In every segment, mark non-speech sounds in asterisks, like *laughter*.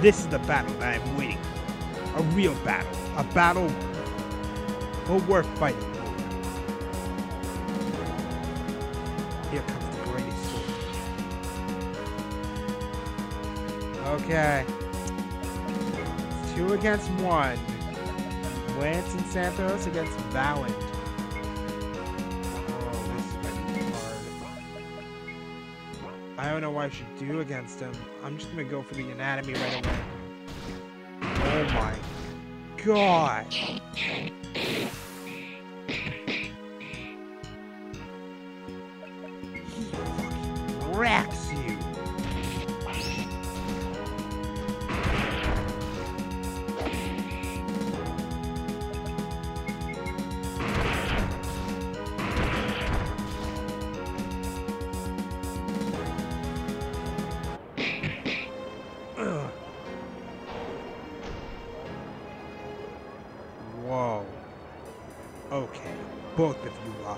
This is the battle that I'm waiting for. A real battle. A battle well worth fighting for. Here comes the greatest sword. Okay. Two against one. Lance and Santos against Valant. Don't know what I should do against him. I'm just gonna go for the anatomy right away. Oh my god.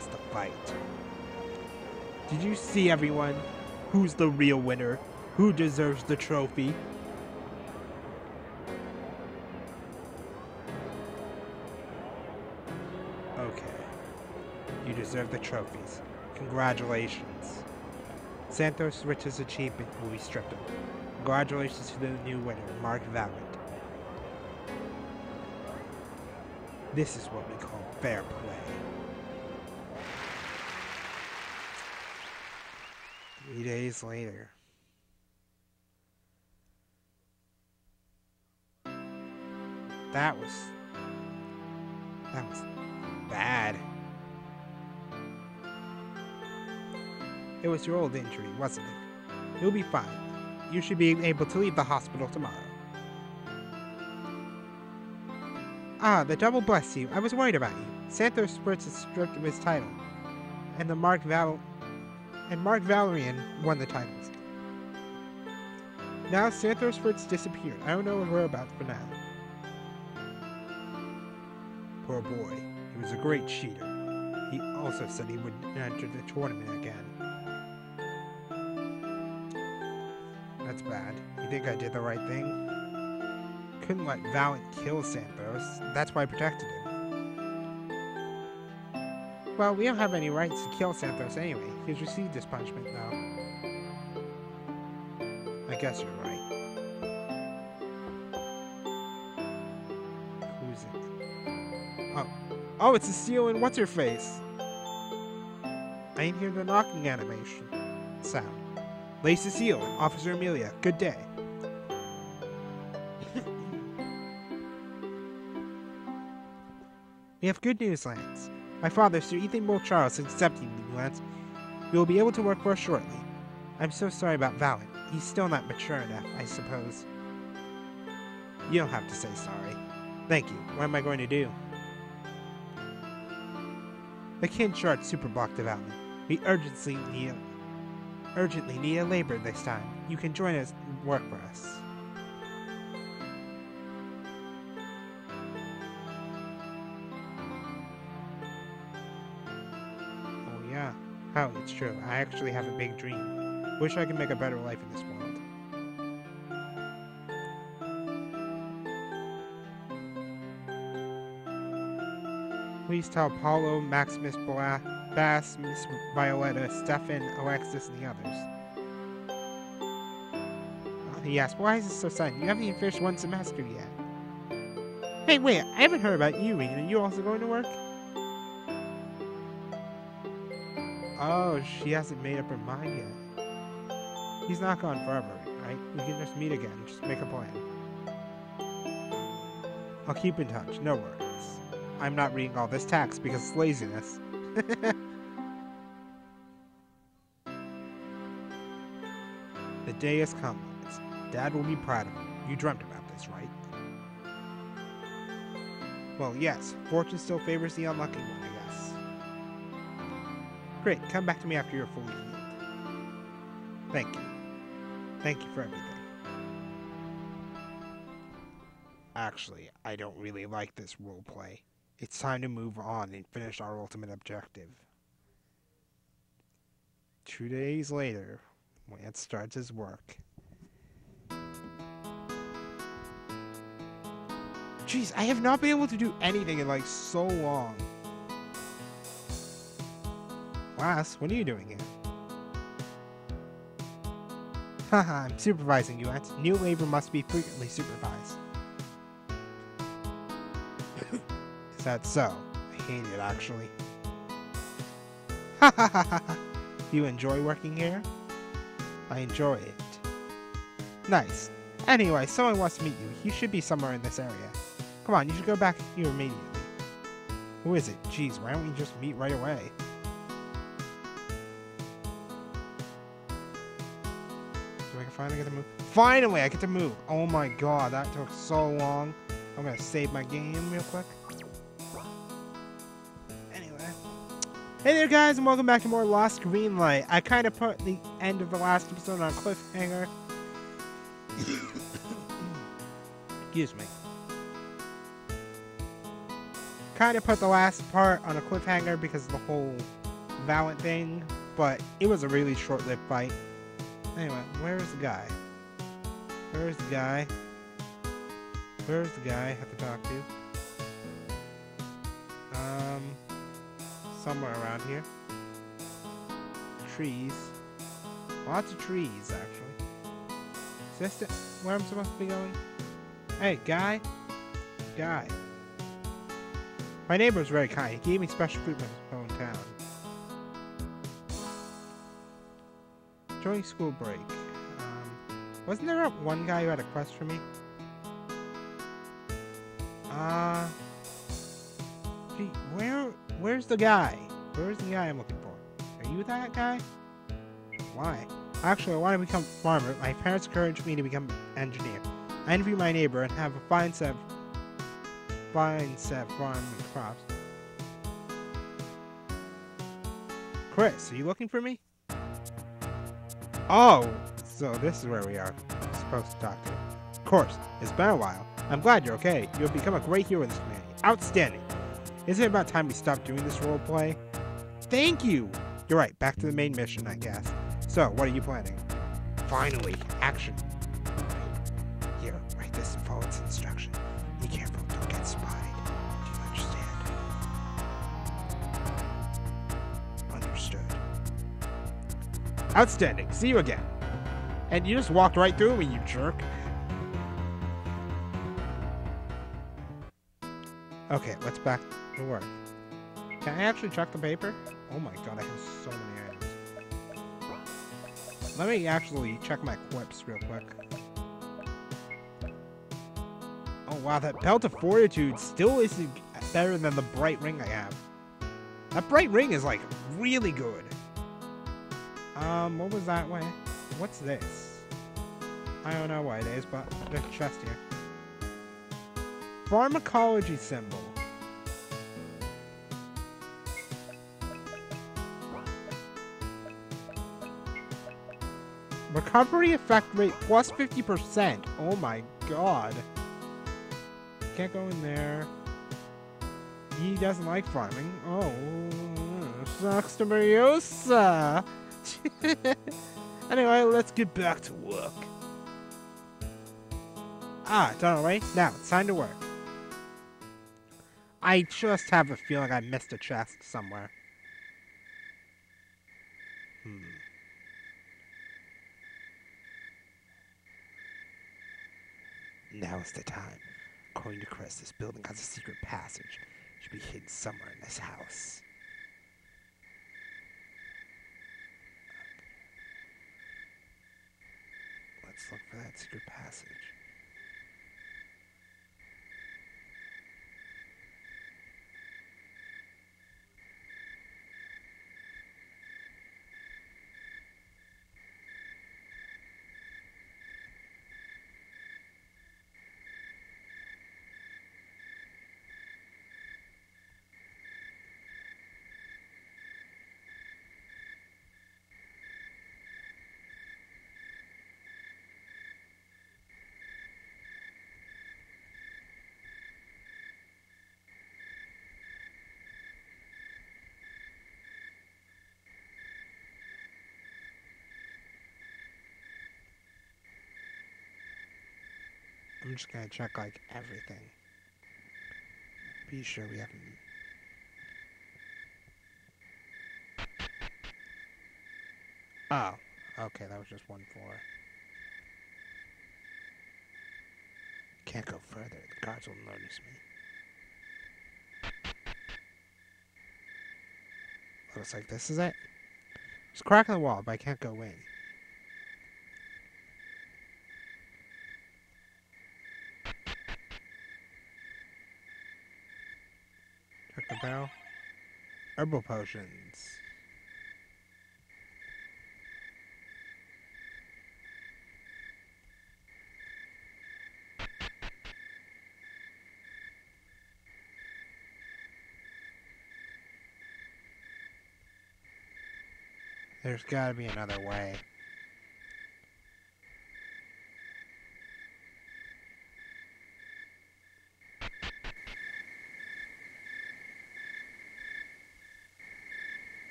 Lost the fight. Did you see everyone? Who's the real winner? Who deserves the trophy? Okay. You deserve the trophies. Congratulations. Santos Rich's achievement will be stripped away. Congratulations to the new winner, Mark Valent. This is what we call fair play. Days later. That was. That was bad. It was your old injury, wasn't it? You'll be fine. You should be able to leave the hospital tomorrow. Ah, the devil bless you. I was worried about you. Santos Spritz is stripped of his title. And the Mark Val and Mark Valerian won the titles. Now Santos Spritz disappeared. I don't know his whereabouts for now. Poor boy. He was a great cheater. He also said he would enter the tournament again. That's bad. You think I did the right thing? Couldn't let Valent kill Santos. That's why I protected him. Well, we don't have any rights to kill Santos anyway. He's received his punishment now. I guess you're right. Who's it? Oh. Oh, it's a seal and what's her face? I ain't hear the knocking animation. Sound. Lacey Seal and Officer Amelia, good day. *laughs* we have good news, Lance. My father, Sir Eithan Bull Charles, is accepting you, Lance. You will be able to work for us shortly. I'm so sorry about Valent. He's still not mature enough, I suppose. You don't have to say sorry. Thank you. What am I going to do? The Kinshard Superblock development. We urgently need urgently need a labor this time. You can join us and work for us. It's true. I actually have a big dream. Wish I could make a better life in this world. Please tell Paulo, Maximus Bla- Bass, Miss Violetta, Stefan, Alexis, and the others. He asked, why is this so sudden? You haven't even finished one semester yet. Hey, wait, I haven't heard about you, Ian. Are you also going to work? Oh, she hasn't made up her mind yet. He's not gone forever, right? We can just meet again. Just make a plan. I'll keep in touch. No worries. I'm not reading all this text because it's laziness. *laughs* the day has come. Lance. Dad will be proud of you. You dreamt about this, right? Well, yes. Fortune still favors the unlucky one. Great. Come back to me after you're fully healed. Thank you. Thank you for everything. Actually, I don't really like this role play. It's time to move on and finish our ultimate objective. Two days later, Lance starts his work. Jeez, I have not been able to do anything in like so long. Lass, what are you doing here? Haha, I'm supervising you, Aunt. New labor must be frequently supervised. *coughs* Is that so? I hate it, actually. Ha ha ha ha! You enjoy working here? I enjoy it. Nice. Anyway, someone wants to meet you. You should be somewhere in this area. Come on, you should go back here immediately. Who is it? Jeez, why don't we just meet right away? Finally get to move? Finally, I get to move! Oh my god, that took so long. I'm gonna save my game real quick. Anyway. Hey there guys, and welcome back to more Lost Greenlight. I kind of put the end of the last episode on a cliffhanger. *coughs* Excuse me. Kind of put the last part on a cliffhanger because of the whole Valent thing, but it was a really short-lived fight. Anyway, where's the guy? Where's the guy? Where's the guy I have to talk to? Um, somewhere around here. Trees. Lots of trees, actually. Is this the, where I'm supposed to be going? Hey, guy? Guy. My neighbor very kind. He gave me special treatment School break. Um, wasn't there one guy who had a quest for me? Uh, gee, where, where's the guy? Where's the guy I'm looking for? Are you that guy? Why? Actually, I want to become a farmer. My parents encouraged me to become an engineer. I envy my neighbor and have a fine set, of, fine set farm and crops. Chris, are you looking for me? Oh, so this is where we are supposed to talk to. Of course, it's been a while. I'm glad you're okay. You have become a great hero in this community. Outstanding. Isn't it about time we stop doing this role play? Thank you. You're right. Back to the main mission, I guess. So, what are you planning? Finally, action. Here, write this and follow its instruction. Be careful, don't get spied. Outstanding. See you again. And you just walked right through me, you jerk. Okay, let's back to work. Can I actually check the paper? Oh my god, I have so many items. Let me actually check my quips real quick. Oh wow, that Belt of Fortitude still isn't better than the Bright Ring I have. That Bright Ring is like really good. Um, what was that way? What's this? I don't know what it is, but a chest here. Pharmacology symbol. Recovery effect rate plus 50%. Oh my god. Can't go in there. He doesn't like farming. Oh, sucks to be *laughs* anyway, let's get back to work. Ah, done already? Now, it's time to work. I just have a feeling I missed a chest somewhere. Hmm. Now is the time. According to Chris, this building has a secret passage. It should be hidden somewhere in this house. Let's look for that secret passage. I'm just gonna check like everything. be sure we haven't. Oh, okay, that was just one floor. Can't go further. The guards will notice me. Looks like this is it. It's a crack in the wall, but I can't go in. Check the barrel. Herbal potions. There's gotta be another way.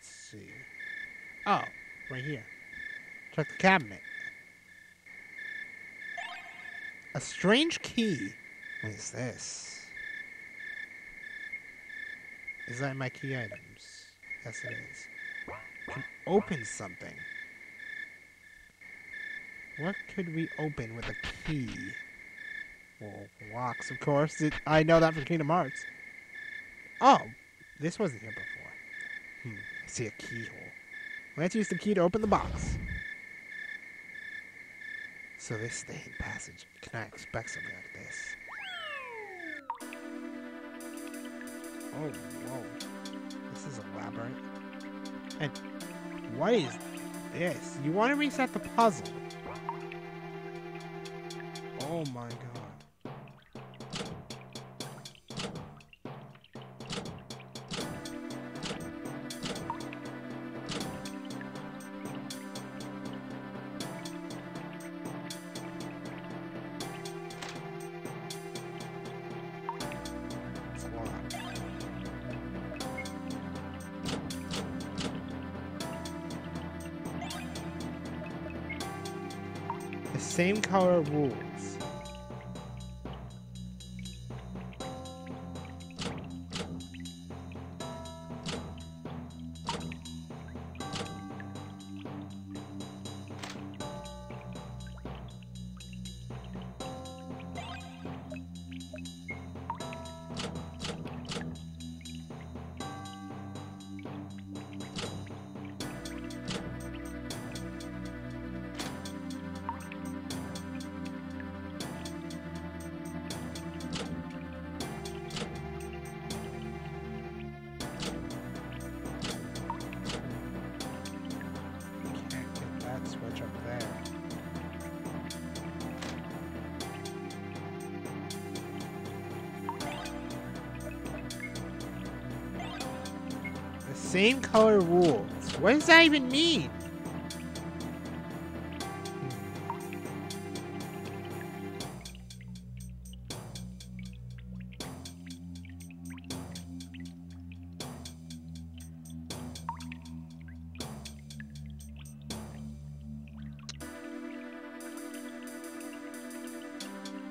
Let's see. Oh, right here. Check the cabinet. A strange key. What is this? Is that my key items? Yes, it is. Can open something. What could we open with a key? Well, locks, of course. It, I know that from Kingdom Hearts. Oh, this wasn't here before. Hmm, I see a keyhole. Let's use the key to open the box. So this is the hidden passage. Can I expect something like this? Oh, whoa. This is elaborate. And what is this? You want to reset the puzzle? Oh my god. Same color rules. Same color rules. What does that even mean?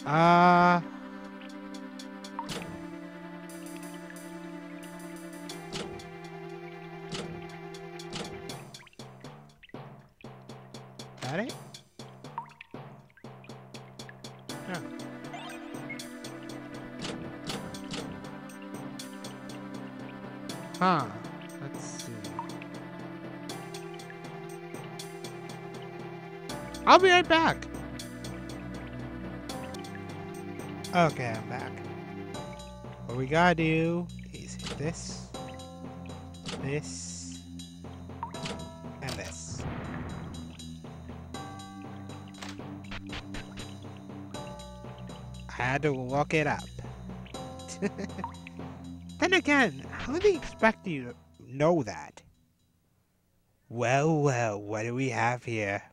Uh That it? Huh. Let's see. I'll be right back. Okay, I'm back. What we gotta do is this, this, had to look it up. *laughs* then again, how do they expect you to know that? Well, well, what do we have here?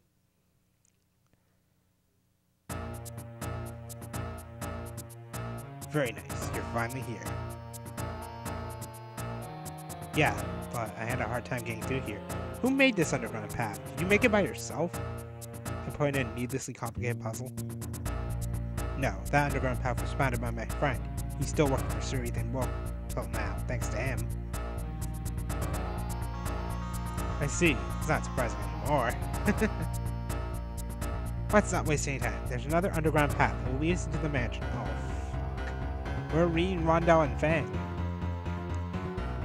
Very nice. You're finally here. Yeah, but I had a hard time getting through here. Who made this underground path? Did you make it by yourself? I put in a needlessly complicated puzzle. No, that underground path was founded by my friend. He's still working for Sir Eithan Wolf till now, thanks to him. I see. It's not surprising anymore. *laughs* Let's not waste any time. There's another underground path that will lead us into the mansion. Oh, fuck. We're reading Rondell and Fang.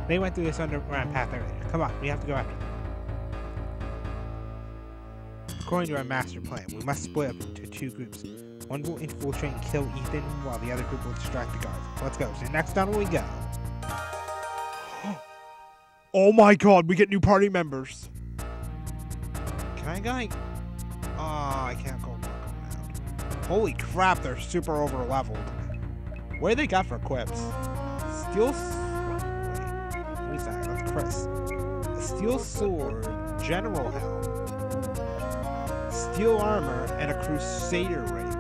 They went through this underground path earlier. Come on, we have to go after them. According to our master plan, we must split up into two groups. One will infiltrate and kill Eithan, while the other group will distract the guards. Let's go. So next tunnel we go. *gasps* oh my god, we get new party members. Can I go like... Oh, ah, I can't go around. Holy crap, they're super over leveled. Do they got for equips? Steel... Wait, what is that? That's Chris. A steel sword, general helm, steel armor, and a crusader ring.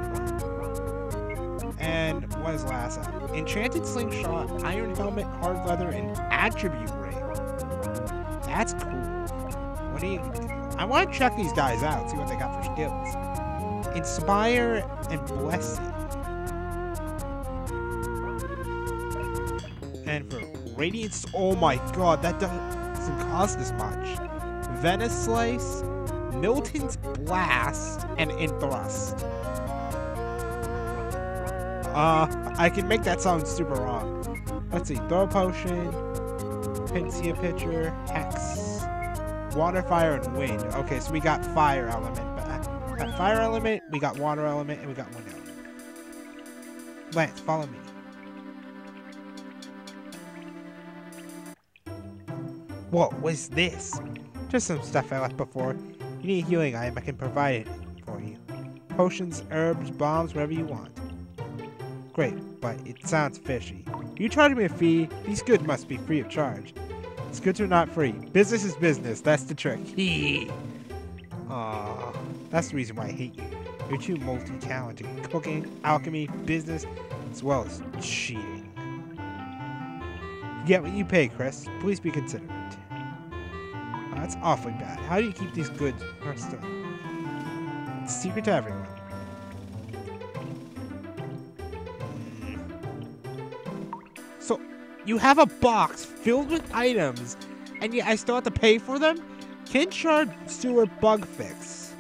Last? up? Enchanted slingshot, iron helmet, hard leather, and attribute ring. That's cool. What do you? I want to check these guys out, see what they got for skills. Inspire and blessing. And for radiance, oh my god, that doesn't cost as much. Venice slice, Milton's blast, and in thrust. Uh, I can make that sound super wrong. Let's see, throw potion, Pincia pitcher, hex, water, fire, and wind. Okay, so we got fire element back. Got fire element, we got water element, and we got wind element. Lance, follow me. What was this? Just some stuff I left before. You need a healing item, I can provide it for you. Potions, herbs, bombs, whatever you want. Great, but it sounds fishy. You charge me a fee, these goods must be free of charge. These goods are not free. Business is business, that's the trick. Hee. Aw, that's the reason why I hate you. You're too multi-talented. Cooking, alchemy, business, as well as cheating. You get what you pay, Chris. Please be considerate. Oh, that's awfully bad. How do you keep these goods? It's a secret to everyone. You have a box filled with items, and yet I still have to pay for them? Kinshard Sewer Bug Fix.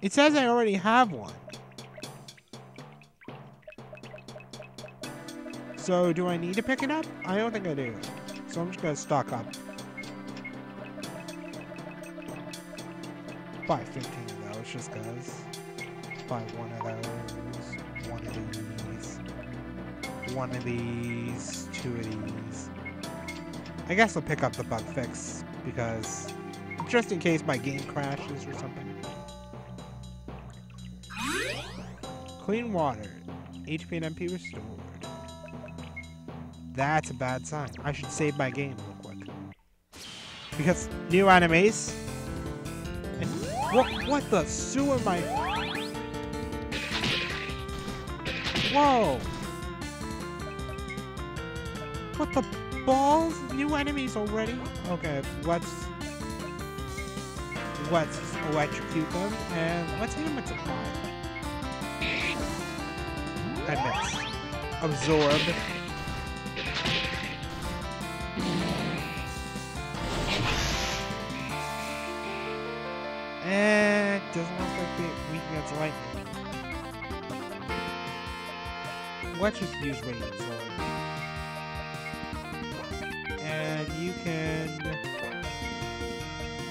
It says I already have one. So, do I need to pick it up? I don't think I do. So I'm just gonna stock up. Buy 15 of those just cause. Buy one of those, one of these, of two of these. I guess I'll pick up the bug fix because just in case my game crashes or something. Clean water, HP and MP restored. That's a bad sign. I should save my game real quick. Because new enemies. And what what the sewer my Whoa! What the balls? New enemies already? Okay, let's let's electrocute them and let's hit them with the fire. I missed. Absorb. And doesn't look like they weak against lightning. Just use radiant sword. And you can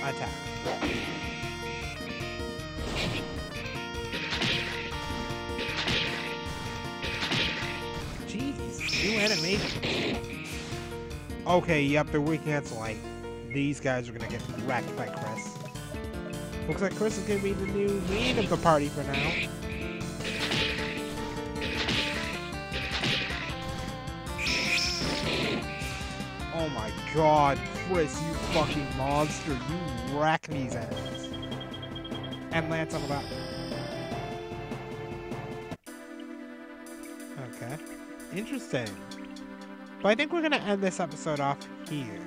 attack. Jeez, new animation. Okay, yep, they're weak against light. These guys are gonna get wrecked by Chris. Looks like Chris is gonna be the new lead of the party for now. God, Chris, you fucking monster. You wreck these enemies. And Lance the back. Okay. Interesting. But I think we're gonna end this episode off here.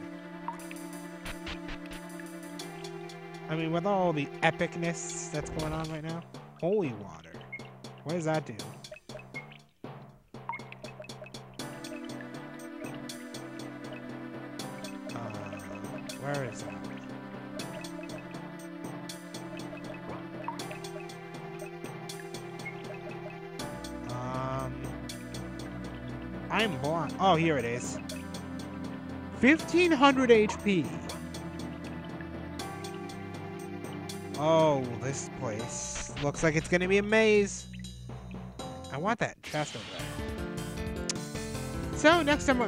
I mean, with all the epicness that's going on right now. Holy water. What does that do? Where is that? Um, I'm blind. Oh, here it is. 1500 HP. Oh, this place looks like it's gonna be a maze. I want that chest over there. So next time,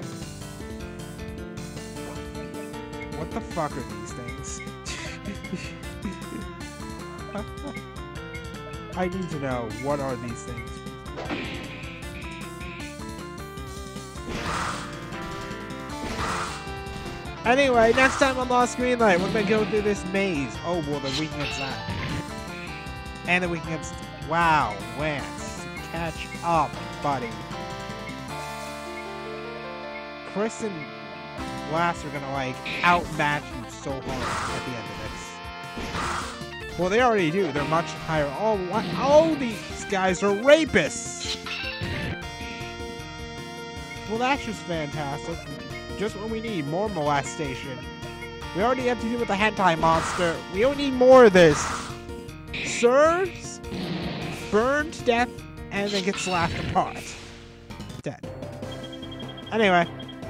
what the fuck are these things? I need to know what are these things. Anyway, next time on Lost Greenlight, we're gonna go through this maze. Oh, well, the against that. And the against. Wow, Lance. Catch up, buddy. Chris and Glass are gonna, like, outmatch you so hard at the end of this. Well, they already do. They're much higher. Oh, what? Oh, these guys are rapists! Well, that's just fantastic. Just what we need. More molestation. We already have to deal with the hentai monster. We don't need more of this. Serves, burned to death, and then gets slashed apart. Dead. Anyway,